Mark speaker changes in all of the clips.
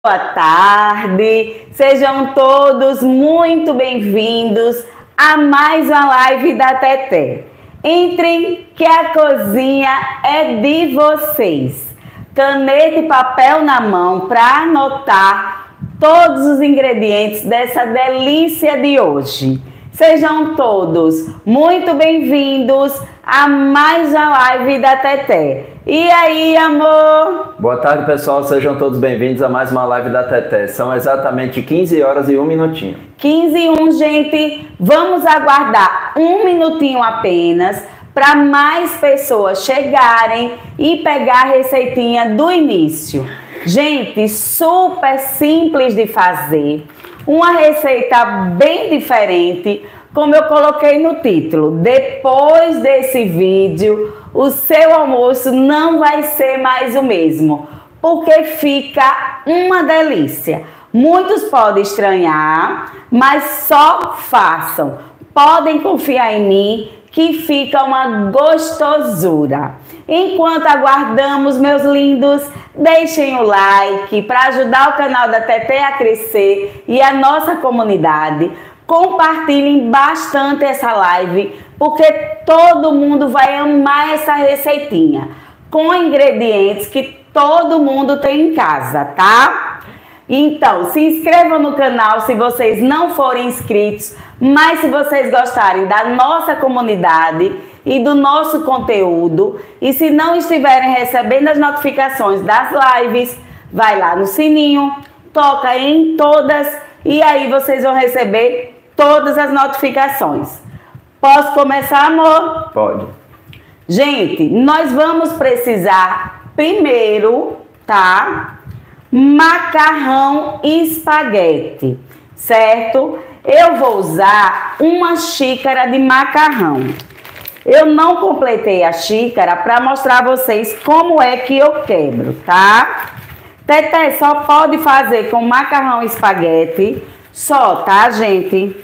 Speaker 1: Boa tarde, sejam todos muito bem-vindos a mais uma live da Teté. Entrem que a cozinha é de vocês. Caneta e papel na mão para anotar todos os ingredientes dessa delícia de hoje. Sejam todos muito bem-vindos a mais uma live da Teté. E aí, amor?
Speaker 2: Boa tarde, pessoal. Sejam todos bem-vindos a mais uma live da Teté. São exatamente 15 horas e um minutinho.
Speaker 1: 15 e 1, gente. Vamos aguardar um minutinho apenas para mais pessoas chegarem e pegar a receitinha do início. Gente, super simples de fazer uma receita bem diferente, como eu coloquei no título. Depois desse vídeo, o seu almoço não vai ser mais o mesmo, porque fica uma delícia. Muitos podem estranhar, mas só façam. Podem confiar em mim que fica uma gostosura. Enquanto aguardamos, meus lindos, deixem o like para ajudar o canal da Teté a crescer e a nossa comunidade. Compartilhem bastante essa live, porque todo mundo vai amar essa receitinha com ingredientes que todo mundo tem em casa, tá? Então, se inscrevam no canal se vocês não forem inscritos, mas se vocês gostarem da nossa comunidade e do nosso conteúdo, e se não estiverem recebendo as notificações das lives, vai lá no sininho, toca em todas e aí vocês vão receber todas as notificações. Posso começar, amor?
Speaker 2: Pode.
Speaker 1: Gente, nós vamos precisar primeiro, tá? macarrão e espaguete, certo? Eu vou usar uma xícara de macarrão. Eu não completei a xícara para mostrar a vocês como é que eu quebro, tá? Teté só pode fazer com macarrão e espaguete, só, tá, gente?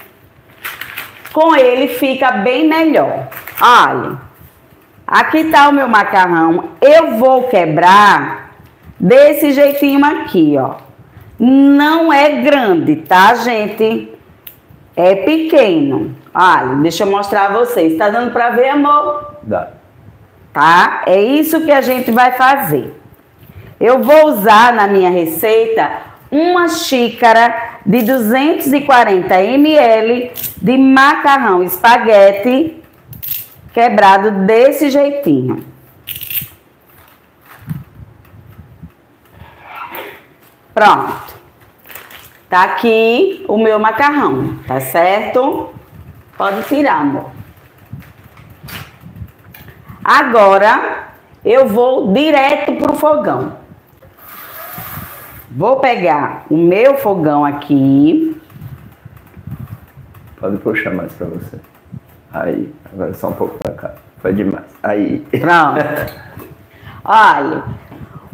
Speaker 1: Com ele fica bem melhor. Olha, aqui tá o meu macarrão. Eu vou quebrar Desse jeitinho aqui, ó. Não é grande, tá, gente? É pequeno. Olha, deixa eu mostrar a vocês. Tá dando pra ver, amor?
Speaker 2: Dá.
Speaker 1: Tá? É isso que a gente vai fazer. Eu vou usar na minha receita uma xícara de 240 ml de macarrão espaguete quebrado desse jeitinho. Pronto. Tá aqui o meu macarrão, tá certo? Pode tirar, amor. Agora eu vou direto pro fogão. Vou pegar o meu fogão aqui.
Speaker 2: Pode puxar mais para você. Aí, agora só um pouco para cá. Foi demais. Aí.
Speaker 1: Pronto. Olha,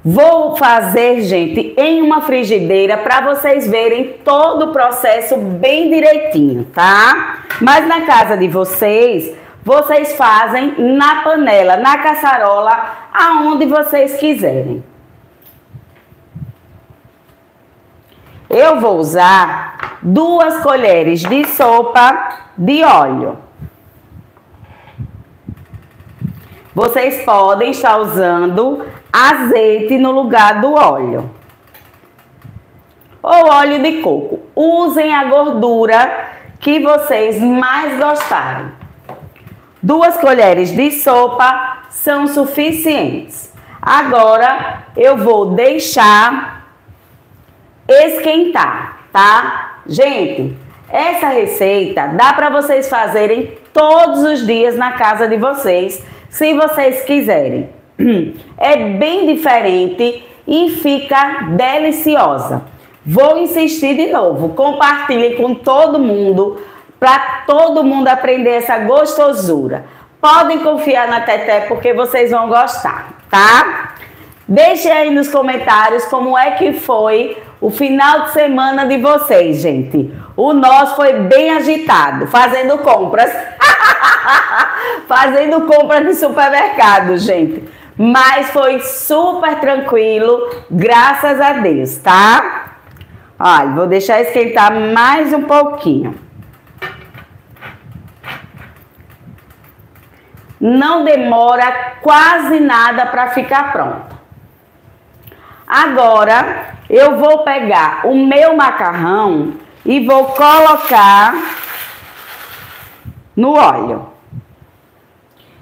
Speaker 1: Vou fazer, gente, em uma frigideira para vocês verem todo o processo bem direitinho, tá? Mas na casa de vocês, vocês fazem na panela, na caçarola, aonde vocês quiserem. Eu vou usar duas colheres de sopa de óleo. Vocês podem estar usando azeite no lugar do óleo. Ou óleo de coco. Usem a gordura que vocês mais gostarem. Duas colheres de sopa são suficientes. Agora eu vou deixar esquentar, tá? Gente, essa receita dá para vocês fazerem todos os dias na casa de vocês, se vocês quiserem. É bem diferente e fica deliciosa. Vou insistir de novo, compartilhe com todo mundo para todo mundo aprender essa gostosura. Podem confiar na Teté porque vocês vão gostar, tá? Deixem aí nos comentários como é que foi o final de semana de vocês, gente. O nosso foi bem agitado, fazendo compras. fazendo compras de supermercado, gente. Mas foi super tranquilo, graças a Deus, tá? Olha, vou deixar esquentar mais um pouquinho. Não demora quase nada para ficar pronto. Agora, eu vou pegar o meu macarrão e vou colocar no óleo.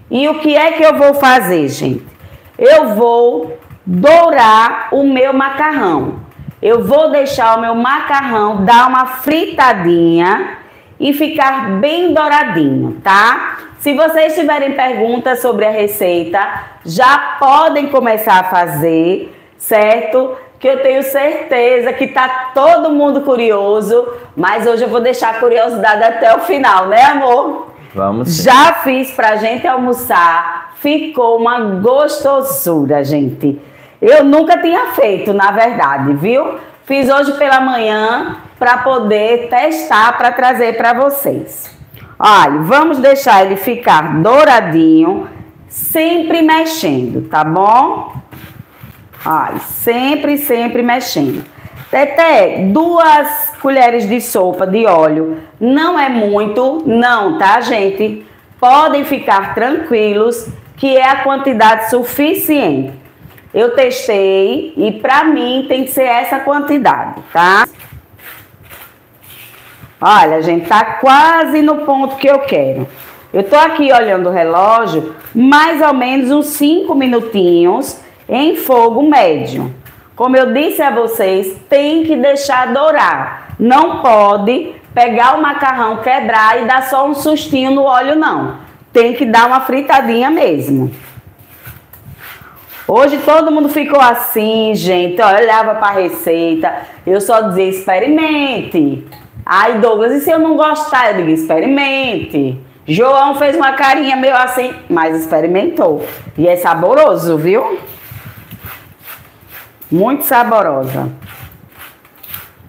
Speaker 1: E o que é que eu vou fazer, gente? Eu vou dourar o meu macarrão. Eu vou deixar o meu macarrão dar uma fritadinha e ficar bem douradinho, tá? Se vocês tiverem perguntas sobre a receita, já podem começar a fazer, certo? Que eu tenho certeza que tá todo mundo curioso, mas hoje eu vou deixar a curiosidade até o final, né, amor?
Speaker 2: Vamos. Sim.
Speaker 1: Já fiz pra gente almoçar, ficou uma gostosura, gente. Eu nunca tinha feito, na verdade, viu? Fiz hoje pela manhã para poder testar para trazer para vocês. Olha, vamos deixar ele ficar douradinho, sempre mexendo, tá bom? Olha, sempre, sempre mexendo. Teté, duas colheres de sopa de óleo não é muito, não, tá, gente? Podem ficar tranquilos que é a quantidade suficiente. Eu testei e para mim tem que ser essa quantidade, tá? Olha, gente, tá quase no ponto que eu quero. Eu tô aqui olhando o relógio, mais ou menos uns 5 minutinhos em fogo médio. Como eu disse a vocês, tem que deixar dourar. Não pode pegar o macarrão, quebrar e dar só um sustinho no óleo, não. Tem que dar uma fritadinha mesmo. Hoje todo mundo ficou assim, gente. olhava para a receita. Eu só dizia experimente. Aí Douglas, e se eu não gostar? Eu digo experimente. João fez uma carinha meio assim, mas experimentou. E é saboroso, viu? Muito saborosa.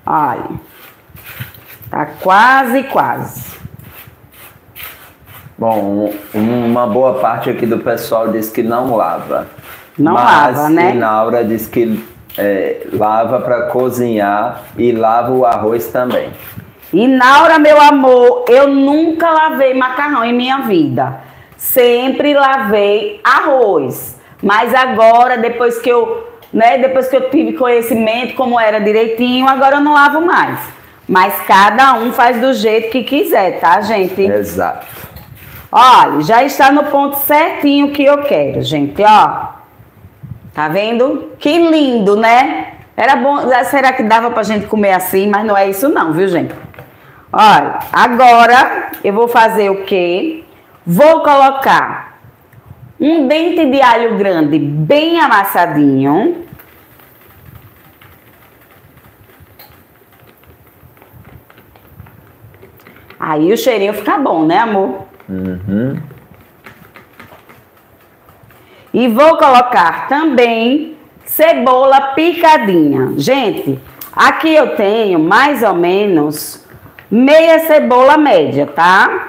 Speaker 1: Olha. Tá quase, quase.
Speaker 2: Bom, uma boa parte aqui do pessoal diz que não lava.
Speaker 1: Não Mas lava, né?
Speaker 2: Inaura diz que é, lava para cozinhar e lava o arroz também.
Speaker 1: Inaura, meu amor, eu nunca lavei macarrão em minha vida. Sempre lavei arroz. Mas agora, depois que eu, né, depois que eu tive conhecimento como era direitinho, agora eu não lavo mais. Mas cada um faz do jeito que quiser, tá, gente?
Speaker 2: Exato.
Speaker 1: Olha, já está no ponto certinho que eu quero, gente, ó. Tá vendo? Que lindo, né? Era bom. Será que dava pra gente comer assim? Mas não é isso, não, viu, gente? Olha, agora eu vou fazer o quê? Vou colocar um dente de alho grande bem amassadinho. Aí o cheirinho fica bom, né, amor?
Speaker 2: Uhum.
Speaker 1: E vou colocar também cebola picadinha. Gente, aqui eu tenho mais ou menos meia cebola média, tá?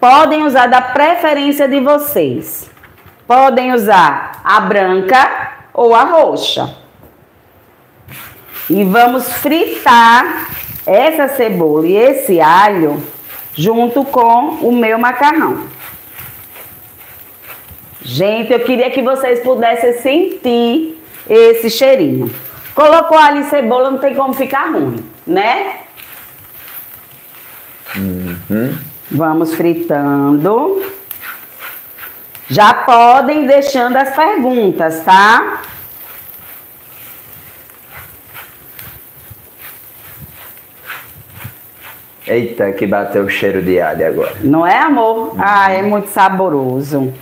Speaker 1: Podem usar da preferência de vocês. Podem usar a branca ou a roxa. E vamos fritar essa cebola e esse alho junto com o meu macarrão. Gente, eu queria que vocês pudessem sentir esse cheirinho. Colocou ali cebola, não tem como ficar ruim, né?
Speaker 2: Uhum.
Speaker 1: Vamos fritando. Já podem deixando as perguntas, tá?
Speaker 2: Eita, que bateu o cheiro de alho agora.
Speaker 1: Não é, amor? Uhum. Ah, é muito saboroso.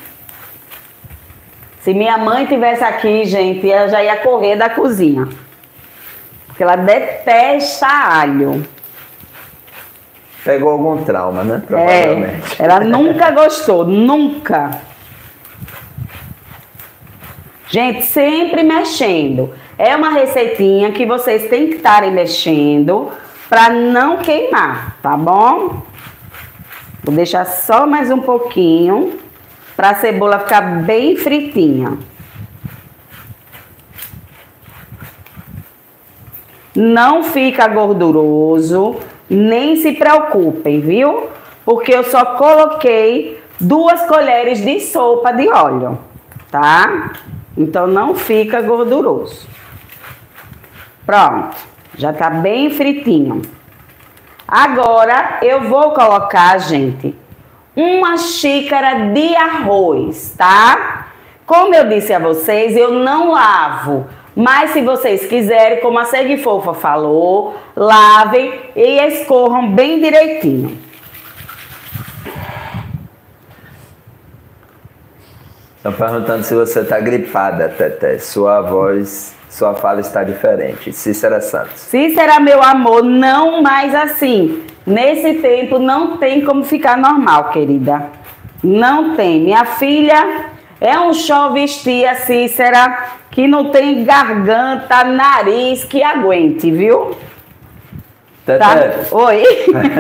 Speaker 1: Se minha mãe tivesse aqui, gente, ela já ia correr da cozinha. Porque ela detesta alho.
Speaker 2: Pegou algum trauma, né?
Speaker 1: Provavelmente. É, ela nunca gostou, nunca. Gente, sempre mexendo. É uma receitinha que vocês têm que estarem mexendo para não queimar, tá bom? Vou deixar só mais um pouquinho para a cebola ficar bem fritinha. não fica gorduroso, nem se preocupem, viu? Porque eu só coloquei duas colheres de sopa de óleo, tá? Então não fica gorduroso. Pronto, já tá bem fritinho. Agora eu vou colocar, gente, uma xícara de arroz, tá? Como eu disse a vocês, eu não lavo. Mas se vocês quiserem, como a Segue Fofa falou, lavem e escorram bem direitinho.
Speaker 2: Estão perguntando se você está gripada, Teté. Sua voz, sua fala está diferente. Cícera Santos.
Speaker 1: Cícera, meu amor, não mais assim. Nesse tempo não tem como ficar normal, querida. Não tem. Minha filha é um vestia Cícera que não tem garganta, nariz que aguente, viu?
Speaker 2: Tete,
Speaker 1: tá? Oi.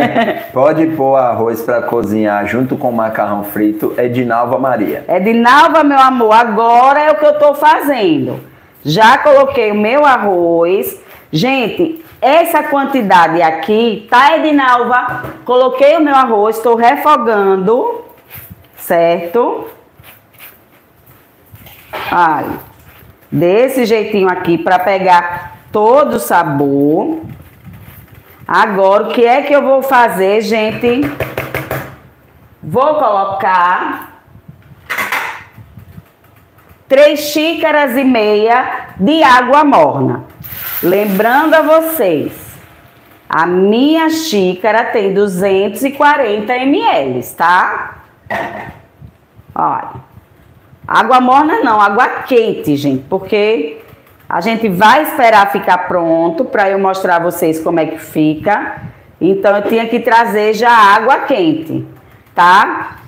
Speaker 2: pode pôr arroz para cozinhar junto com macarrão frito. É de Nalva Maria.
Speaker 1: É de Nalva, meu amor. Agora é o que eu tô fazendo. Já coloquei o meu arroz. Gente, essa quantidade aqui, tá, Edinalva? Coloquei o meu arroz, estou refogando, certo? Ai, desse jeitinho aqui para pegar todo o sabor. Agora, o que é que eu vou fazer, gente? Vou colocar três xícaras e meia de água morna. Lembrando a vocês, a minha xícara tem 240 ml, tá? Olha. Água morna não, água quente, gente, porque a gente vai esperar ficar pronto para eu mostrar a vocês como é que fica. Então eu tinha que trazer já água quente, tá?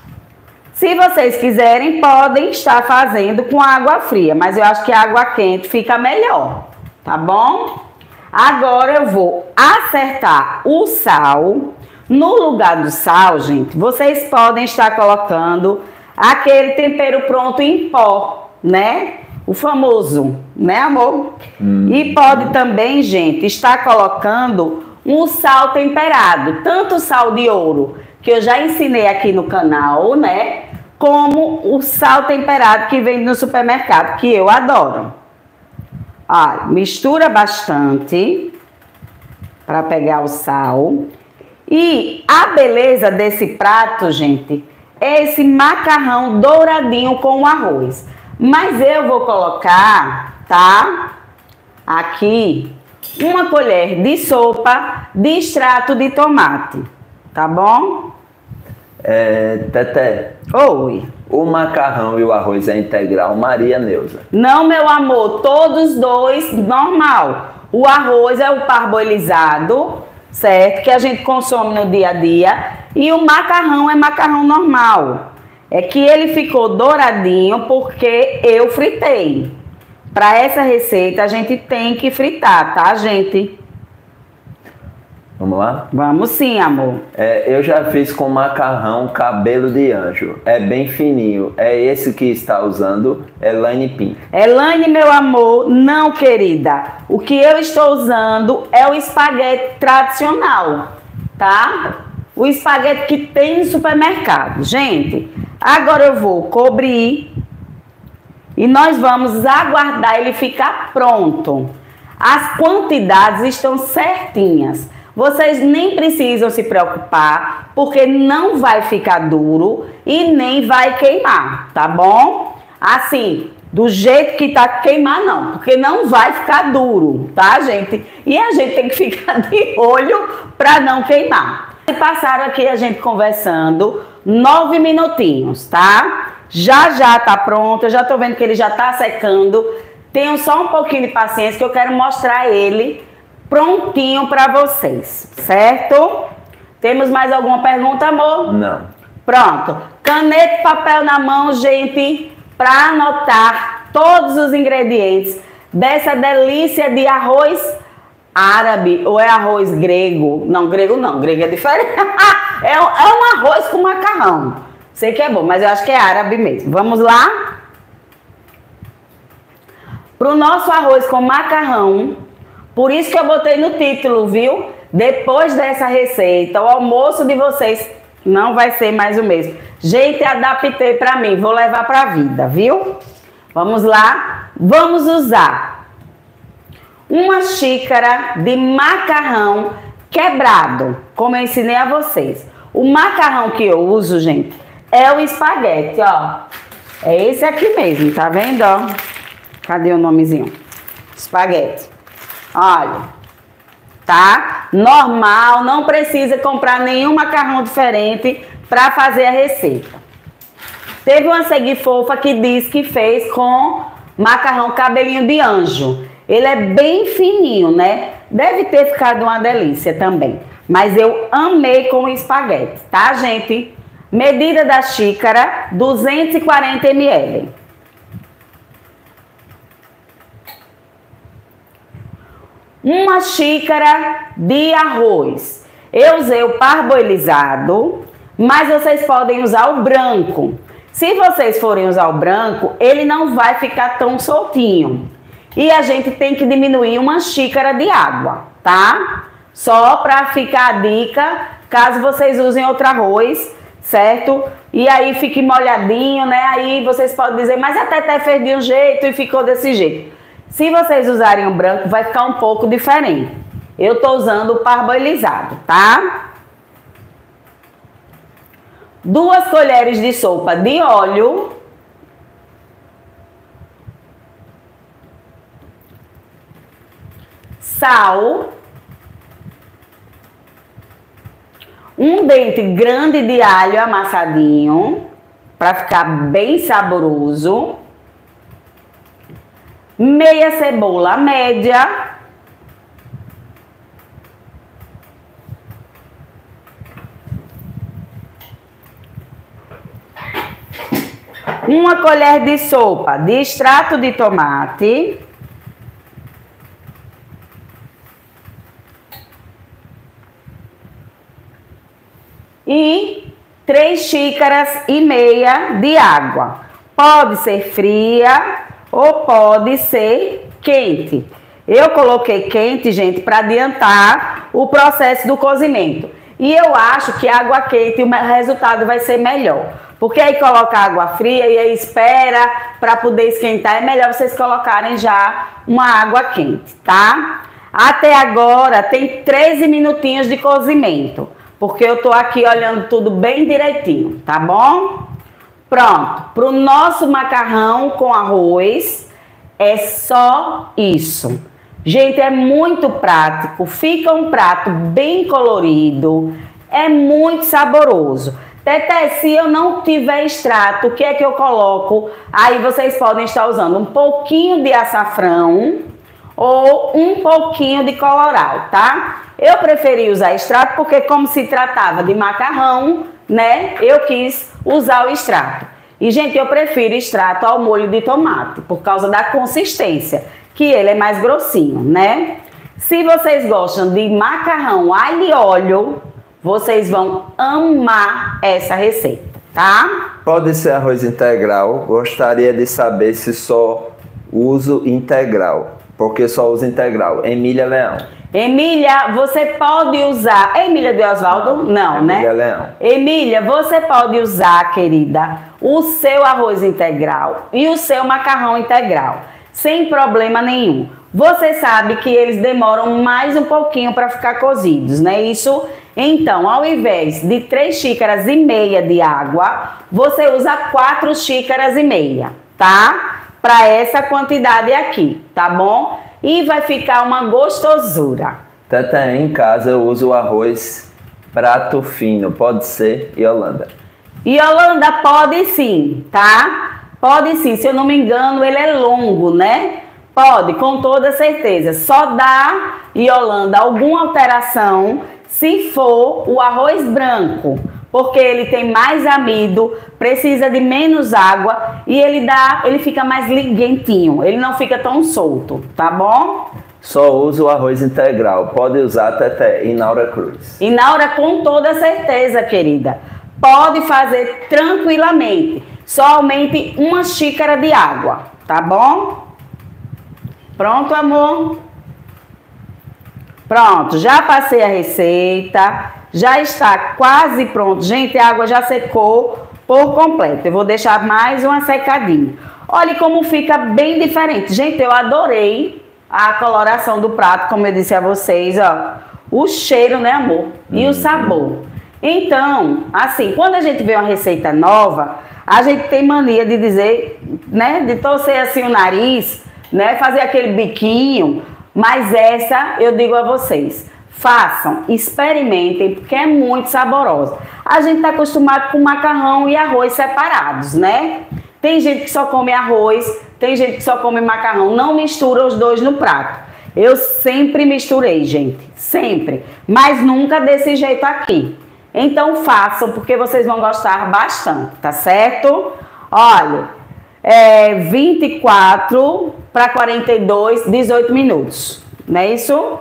Speaker 1: Se vocês quiserem, podem estar fazendo com água fria, mas eu acho que água quente fica melhor, tá bom? Agora eu vou acertar o sal. No lugar do sal, gente, vocês podem estar colocando aquele tempero pronto em pó, né? O famoso, né, amor? Hum. E pode também, gente, estar colocando um sal temperado, tanto sal de ouro, que eu já ensinei aqui no canal, né? Como o sal temperado que vem no supermercado, que eu adoro. Ah, mistura bastante para pegar o sal. E a beleza desse prato, gente, é esse macarrão douradinho com arroz. Mas eu vou colocar, tá? Aqui, uma colher de sopa de extrato de tomate. Tá bom?
Speaker 2: É, Teté.
Speaker 1: Oi.
Speaker 2: O macarrão e o arroz é integral, Maria Neuza.
Speaker 1: Não, meu amor, todos dois normal. O arroz é o parboilizado, certo? Que a gente consome no dia a dia. E o macarrão é macarrão normal. É que ele ficou douradinho porque eu fritei. Para essa receita a gente tem que fritar, tá, gente?
Speaker 2: Vamos lá?
Speaker 1: Vamos sim, amor.
Speaker 2: É, eu já fiz com macarrão cabelo de anjo. É bem fininho. É esse que está usando, Elaine Pim.
Speaker 1: Elaine, meu amor, não, querida. O que eu estou usando é o espaguete tradicional, tá? O espaguete que tem no supermercado. Gente, agora eu vou cobrir e nós vamos aguardar ele ficar pronto. As quantidades estão certinhas. Vocês nem precisam se preocupar, porque não vai ficar duro e nem vai queimar, tá bom? Assim, do jeito que tá queimar não, porque não vai ficar duro, tá, gente? E a gente tem que ficar de olho para não queimar. Passaram aqui a gente conversando nove minutinhos, tá? Já já tá pronto, eu já tô vendo que ele já tá secando. Tenham só um pouquinho de paciência que eu quero mostrar ele prontinho para vocês, certo? Temos mais alguma pergunta, amor?
Speaker 2: Não.
Speaker 1: Pronto. Caneta e papel na mão, gente, para anotar todos os ingredientes dessa delícia de arroz árabe ou é arroz grego? Não, grego não, grego é diferente. é, um, é um arroz com macarrão. Sei que é bom, mas eu acho que é árabe mesmo. Vamos lá? Para o nosso arroz com macarrão, Por isso que eu botei no título, viu? Depois dessa receita, o almoço de vocês não vai ser mais o mesmo. Gente, adaptei para mim, vou levar para a vida, viu? Vamos lá? Vamos usar uma xícara de macarrão quebrado, como eu ensinei a vocês. O macarrão que eu uso, gente, é o espaguete, ó. É esse aqui mesmo, tá vendo, ó? Cadê o nomezinho? Espaguete. Olha, tá? Normal, não precisa comprar nenhum macarrão diferente para fazer a receita. Teve uma segui fofa que disse que fez com macarrão cabelinho de anjo. Ele é bem fininho, né? Deve ter ficado uma delícia também. Mas eu amei com espaguete, tá, gente? Medida da xícara, 240 ml. Uma xícara de arroz. Eu usei o parboilizado, mas vocês podem usar o branco. Se vocês forem usar o branco, ele não vai ficar tão soltinho. E a gente tem que diminuir uma xícara de água, tá? Só para ficar a dica, caso vocês usem outro arroz, certo? E aí fique molhadinho, né? Aí vocês podem dizer, mas até até fez de um jeito e ficou desse jeito. Se vocês usarem o branco, vai ficar um pouco diferente. Eu tô usando o parboilizado, tá? Duas colheres de sopa de óleo sal, um dente grande de alho amassadinho, para ficar bem saboroso, meia cebola média, uma colher de sopa de extrato de tomate, e 3 xícaras e meia de água. Pode ser fria ou pode ser quente. Eu coloquei quente, gente, para adiantar o processo do cozimento. E eu acho que água quente o resultado vai ser melhor. Porque aí coloca água fria e aí espera para poder esquentar. É melhor vocês colocarem já uma água quente, tá? Até agora tem 13 minutinhos de cozimento porque eu tô aqui olhando tudo bem direitinho, tá bom? Pronto, pro nosso macarrão com arroz é só isso. Gente, é muito prático, fica um prato bem colorido, é muito saboroso. Teté, se eu não tiver extrato, o que é que eu coloco? Aí vocês podem estar usando um pouquinho de açafrão ou um pouquinho de coloral, tá? Eu preferi usar extrato porque como se tratava de macarrão, né, eu quis usar o extrato. E, gente, eu prefiro extrato ao molho de tomate, por causa da consistência, que ele é mais grossinho, né? Se vocês gostam de macarrão alho e óleo, vocês vão amar essa receita, tá?
Speaker 2: Pode ser arroz integral. Gostaria de saber se só uso integral, porque só uso integral. Emília Leão.
Speaker 1: Emília, você pode usar. Emília de Oswaldo? Não, né?
Speaker 2: Emília Leão.
Speaker 1: Emília, você pode usar, querida, o seu arroz integral e o seu macarrão integral, sem problema nenhum. Você sabe que eles demoram mais um pouquinho para ficar cozidos, né? Isso. Então, ao invés de 3 xícaras e meia de água, você usa 4 xícaras e meia, tá? Para essa quantidade aqui, tá bom? e vai ficar uma gostosura.
Speaker 2: Tata, em casa eu uso o arroz prato fino, pode ser Yolanda?
Speaker 1: Yolanda pode sim, tá? Pode sim, se eu não me engano, ele é longo, né? Pode, com toda certeza. Só dá, Yolanda, alguma alteração se for o arroz branco porque ele tem mais amido, precisa de menos água e ele dá, ele fica mais liguentinho, ele não fica tão solto, tá bom?
Speaker 2: Só uso o arroz integral, pode usar até Inaura Cruz.
Speaker 1: Inaura com toda certeza, querida. Pode fazer tranquilamente. Só aumente uma xícara de água, tá bom? Pronto, amor? Pronto, já passei a receita, já está quase pronto. Gente, a água já secou por completo. Eu vou deixar mais uma secadinha. Olha como fica bem diferente. Gente, eu adorei a coloração do prato, como eu disse a vocês, ó. O cheiro, né, amor? E o uhum. sabor. Então, assim, quando a gente vê uma receita nova, a gente tem mania de dizer, né, de torcer assim o nariz, né, fazer aquele biquinho, mas essa eu digo a vocês, façam, experimentem, porque é muito saborosa. A gente está acostumado com macarrão e arroz separados, né? Tem gente que só come arroz, tem gente que só come macarrão, não mistura os dois no prato. Eu sempre misturei, gente, sempre, mas nunca desse jeito aqui. Então façam, porque vocês vão gostar bastante, tá certo? Olha, é 24 para 42, 18 minutos, não é isso?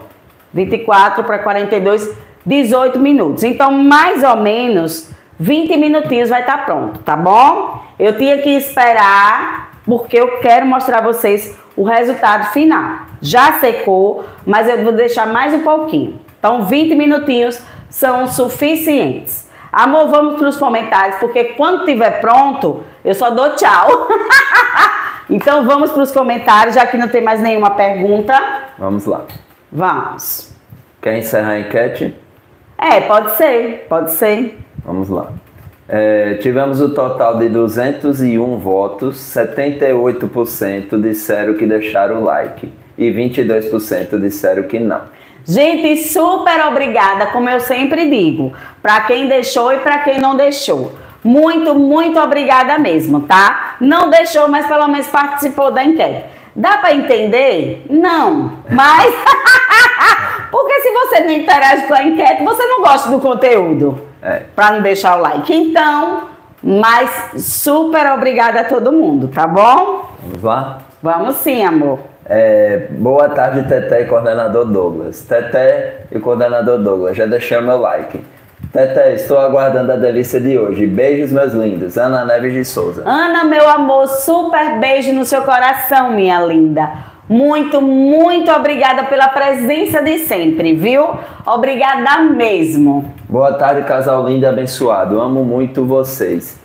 Speaker 1: 24 para 42, 18 minutos. Então, mais ou menos 20 minutinhos vai estar tá pronto, tá bom? Eu tinha que esperar, porque eu quero mostrar a vocês o resultado final. Já secou, mas eu vou deixar mais um pouquinho. Então, 20 minutinhos são suficientes. Amor, vamos para os comentários, porque quando estiver pronto, eu só dou tchau. então, vamos para os comentários, já que não tem mais nenhuma pergunta.
Speaker 2: Vamos lá.
Speaker 1: Vamos.
Speaker 2: Quer encerrar a enquete?
Speaker 1: É, pode ser, pode ser.
Speaker 2: Vamos lá. É, tivemos o total de 201 votos, 78% disseram que deixaram o like e 22% disseram que não.
Speaker 1: Gente, super obrigada, como eu sempre digo, para quem deixou e para quem não deixou. Muito, muito obrigada mesmo, tá? Não deixou, mas pelo menos participou da enquete. Dá para entender? Não, mas porque se você não interage com a enquete, você não gosta do conteúdo. É. Para não deixar o like. Então, mas super obrigada a todo mundo, tá bom?
Speaker 2: Vamos lá?
Speaker 1: Vamos sim, amor.
Speaker 2: É, boa tarde, Teté e coordenador Douglas. Teté e coordenador Douglas, já deixei o meu like. Teté, estou aguardando a delícia de hoje. Beijos, meus lindos. Ana Neves de Souza.
Speaker 1: Ana, meu amor, super beijo no seu coração, minha linda. Muito, muito obrigada pela presença de sempre, viu? Obrigada mesmo.
Speaker 2: Boa tarde, casal lindo e abençoado. Amo muito vocês.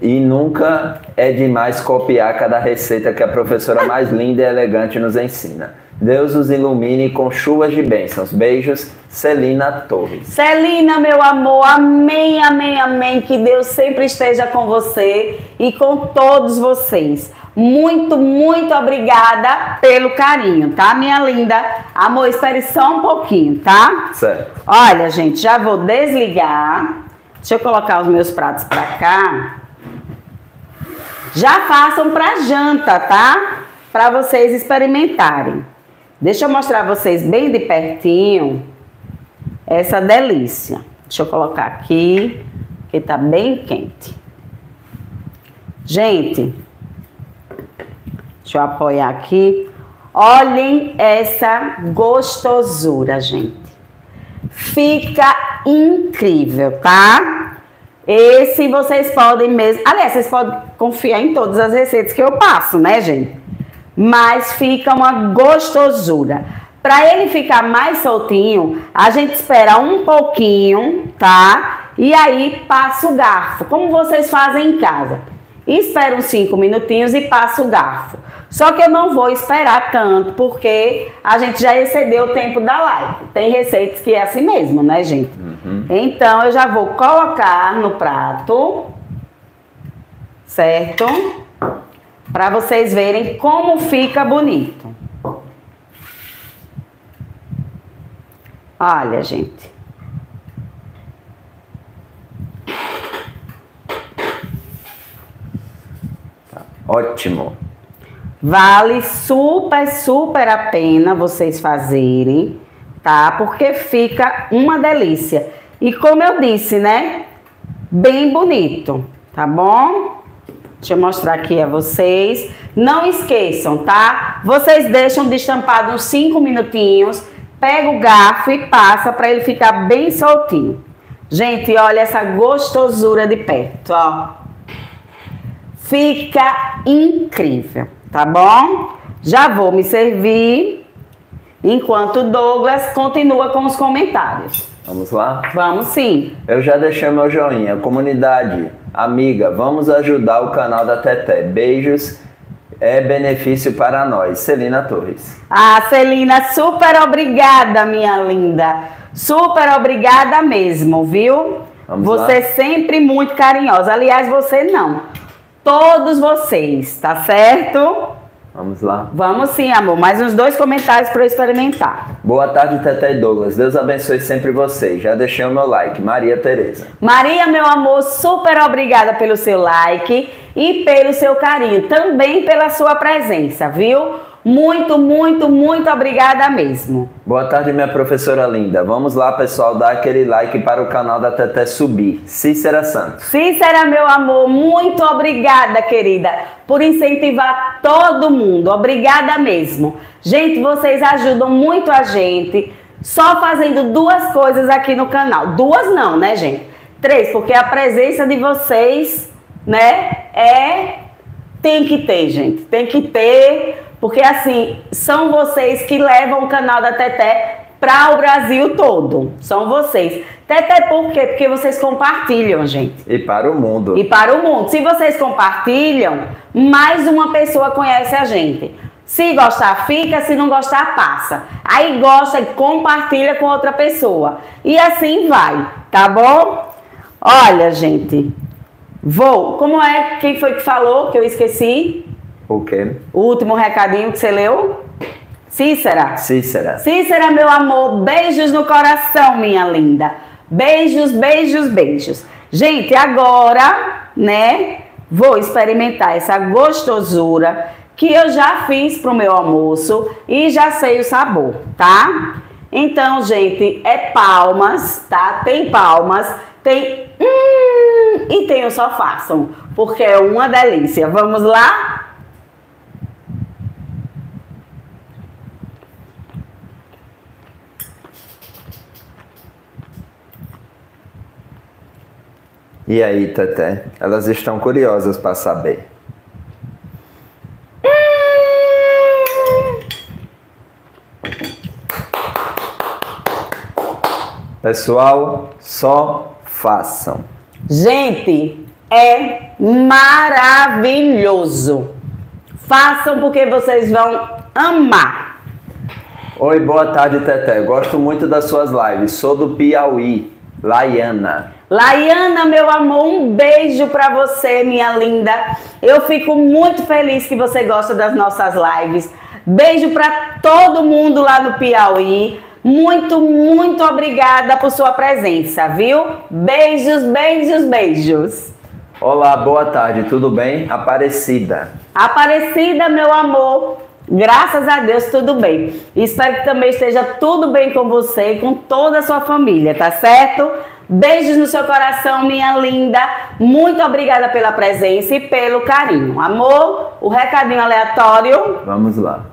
Speaker 2: E nunca é demais copiar cada receita que a professora mais linda e elegante nos ensina. Deus os ilumine com chuvas de bênçãos. Beijos, Celina Torres.
Speaker 1: Celina, meu amor, amém, amém, amém. Que Deus sempre esteja com você e com todos vocês. Muito, muito obrigada pelo carinho, tá, minha linda? Amor, espere só um pouquinho, tá?
Speaker 2: Certo.
Speaker 1: Olha, gente, já vou desligar. Deixa eu colocar os meus pratos pra cá. Já façam para janta, tá? Para vocês experimentarem. Deixa eu mostrar vocês bem de pertinho essa delícia. Deixa eu colocar aqui, que tá bem quente. Gente, deixa eu apoiar aqui. Olhem essa gostosura, gente. Fica incrível, tá? Esse vocês podem mesmo. Aliás, vocês podem confiar em todas as receitas que eu passo, né, gente? Mas fica uma gostosura. Para ele ficar mais soltinho, a gente espera um pouquinho, tá? E aí passa o garfo, como vocês fazem em casa. Espera uns 5 minutinhos e passa o garfo. Só que eu não vou esperar tanto, porque a gente já excedeu o tempo da live. Tem receitas que é assim mesmo, né, gente? Uhum. Então eu já vou colocar no prato, certo? Para vocês verem como fica bonito. Olha, gente.
Speaker 2: Tá, ótimo.
Speaker 1: Vale super, super a pena vocês fazerem, tá? Porque fica uma delícia. E como eu disse, né? Bem bonito, tá bom? Deixa eu mostrar aqui a vocês. Não esqueçam, tá? Vocês deixam destampado uns 5 minutinhos, pega o garfo e passa para ele ficar bem soltinho. Gente, olha essa gostosura de perto, ó. Fica incrível tá bom? Já vou me servir Enquanto Douglas continua com os comentários.
Speaker 2: Vamos lá?
Speaker 1: Vamos sim.
Speaker 2: Eu já deixei meu joinha. Comunidade, amiga, vamos ajudar o canal da Teté. Beijos. É benefício para nós. Celina Torres.
Speaker 1: Ah, Celina, super obrigada, minha linda. Super obrigada mesmo, viu?
Speaker 2: Vamos
Speaker 1: você
Speaker 2: lá?
Speaker 1: sempre muito carinhosa. Aliás, você não. Todos vocês, tá certo?
Speaker 2: Vamos lá.
Speaker 1: Vamos sim, amor. Mais uns dois comentários para eu experimentar.
Speaker 2: Boa tarde, Teté e Douglas. Deus abençoe sempre vocês. Já deixei o meu like. Maria Tereza.
Speaker 1: Maria, meu amor, super obrigada pelo seu like e pelo seu carinho. Também pela sua presença, viu? Muito, muito, muito obrigada mesmo.
Speaker 2: Boa tarde, minha professora linda. Vamos lá, pessoal, dar aquele like para o canal da Teté subir. Cícera Santos.
Speaker 1: Cícera, meu amor, muito obrigada, querida, por incentivar todo mundo. Obrigada mesmo. Gente, vocês ajudam muito a gente só fazendo duas coisas aqui no canal. Duas não, né, gente? Três, porque a presença de vocês, né, é tem que ter, gente. Tem que ter, porque assim, são vocês que levam o canal da Teté para o Brasil todo. São vocês. Teté por quê? Porque vocês compartilham, gente.
Speaker 2: E para o mundo.
Speaker 1: E para o mundo. Se vocês compartilham, mais uma pessoa conhece a gente. Se gostar, fica. Se não gostar, passa. Aí gosta e compartilha com outra pessoa. E assim vai, tá bom? Olha, gente. Vou. Como é? Quem foi que falou que eu esqueci?
Speaker 2: O quê?
Speaker 1: O último recadinho que você leu? Cícera.
Speaker 2: Cícera.
Speaker 1: Cícera, meu amor, beijos no coração, minha linda. Beijos, beijos, beijos. Gente, agora, né, vou experimentar essa gostosura que eu já fiz pro meu almoço e já sei o sabor, tá? Então, gente, é palmas, tá? Tem palmas, tem hum, e tem o só façam, porque é uma delícia. Vamos lá?
Speaker 2: E aí, Teté? Elas estão curiosas para saber. Pessoal, só façam.
Speaker 1: Gente, é maravilhoso. Façam porque vocês vão amar.
Speaker 2: Oi, boa tarde, Teté. Gosto muito das suas lives. Sou do Piauí, Laiana.
Speaker 1: Laiana, meu amor, um beijo pra você, minha linda. Eu fico muito feliz que você gosta das nossas lives. Beijo pra todo mundo lá no Piauí. Muito, muito obrigada por sua presença, viu? Beijos, beijos, beijos.
Speaker 2: Olá, boa tarde, tudo bem? Aparecida.
Speaker 1: Aparecida, meu amor. Graças a Deus, tudo bem. Espero que também esteja tudo bem com você e com toda a sua família, tá certo? Beijos no seu coração, minha linda. Muito obrigada pela presença e pelo carinho. Amor, o recadinho aleatório.
Speaker 2: Vamos lá.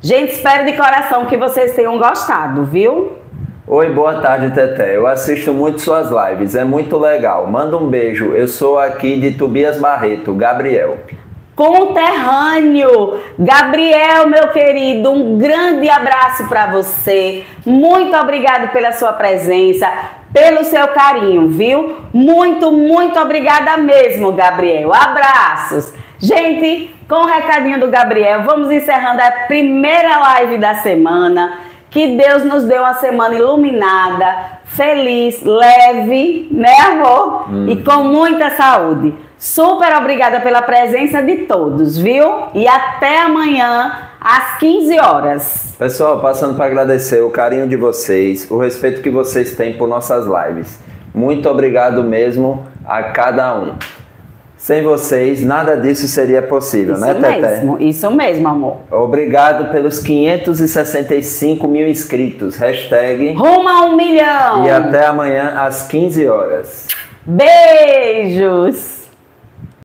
Speaker 1: Gente, espero de coração que vocês tenham gostado, viu?
Speaker 2: Oi, boa tarde, Teté. Eu assisto muito suas lives, é muito legal. Manda um beijo. Eu sou aqui de Tobias Barreto, Gabriel.
Speaker 1: Conterrâneo, Gabriel, meu querido, um grande abraço para você. Muito obrigado pela sua presença, pelo seu carinho, viu? Muito, muito obrigada mesmo, Gabriel. Abraços. Gente, com o recadinho do Gabriel, vamos encerrando a primeira live da semana. Que Deus nos deu uma semana iluminada, feliz, leve, né, amor? E com muita saúde. Super obrigada pela presença de todos, viu? E até amanhã, às 15 horas.
Speaker 2: Pessoal, passando para agradecer o carinho de vocês, o respeito que vocês têm por nossas lives. Muito obrigado mesmo a cada um. Sem vocês, nada disso seria possível,
Speaker 1: Isso
Speaker 2: né,
Speaker 1: mesmo, isso mesmo, amor.
Speaker 2: Obrigado pelos 565 mil inscritos. Hashtag.
Speaker 1: Rumo a um milhão.
Speaker 2: E até amanhã às 15 horas.
Speaker 1: Beijos.